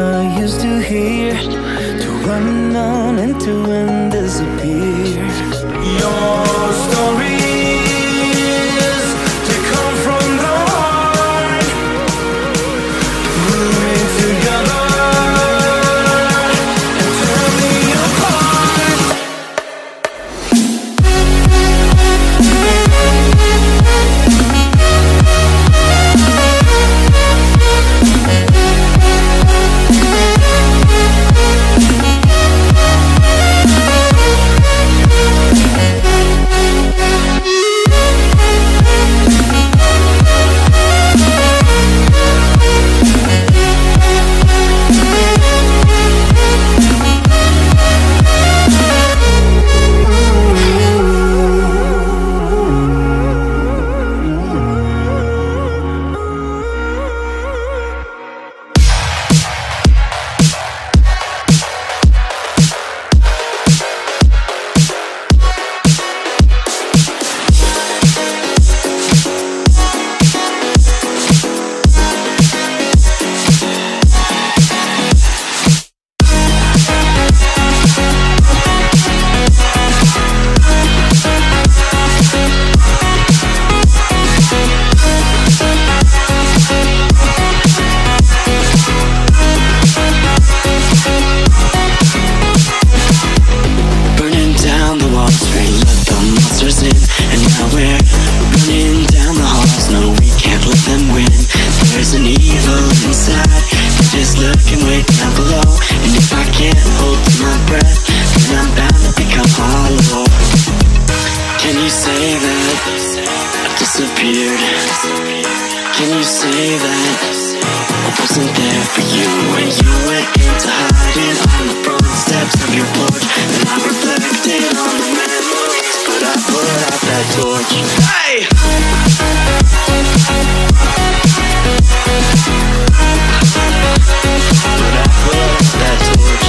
I used to hear To run on and to end you say that I disappeared? Can you say that I wasn't there for you when you went into hiding on the front steps of your porch? And I reflected on the memories, but I put out that torch. Hey! But I put out that torch.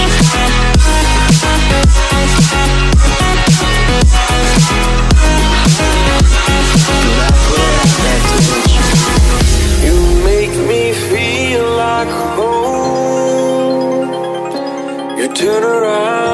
turn around.